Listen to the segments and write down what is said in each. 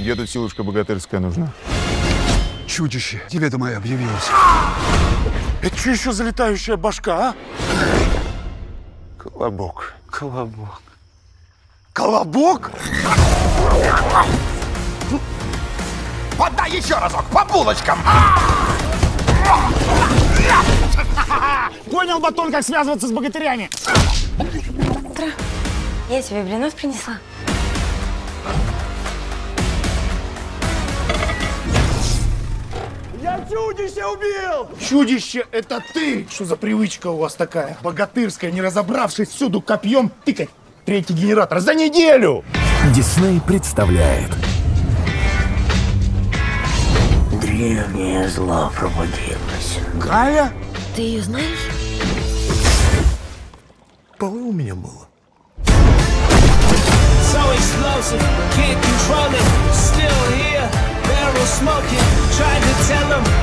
Где тут силушка богатырская нужна? Чудище, тебе-то моя объявилась. Это что еще за летающая башка, а? Колобок. Колобок. Колобок? Подай еще разок, по булочкам! Понял, Батон, как связываться с богатырями. Я тебе блинов принесла. Чудище убил! Чудище, это ты! Что за привычка у вас такая? Богатырская, не разобравшись всюду копьем тыкать. Третий генератор за неделю! Дисней представляет Древнее зло пробудилось. Галя? Ты ее знаешь? Полы у меня было. So explosive, can't control it. Still here, barrel smoking. Tried to tell him,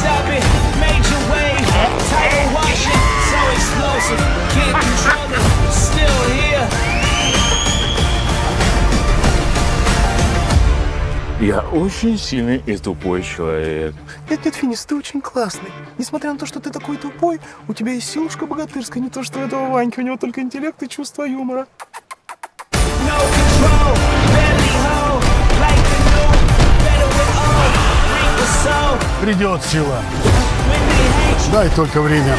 no stopping. Major wave, tidal washing. So explosive, can't control it. Still here. Я очень сильный и тупой человек. Нет, нет, Финис, ты очень классный. Несмотря на то, что ты такой тупой, у тебя есть силушка богатырская, не то что у этого Ваньки, у него только интеллект и чувство юмора. Придет сила. Дай только время.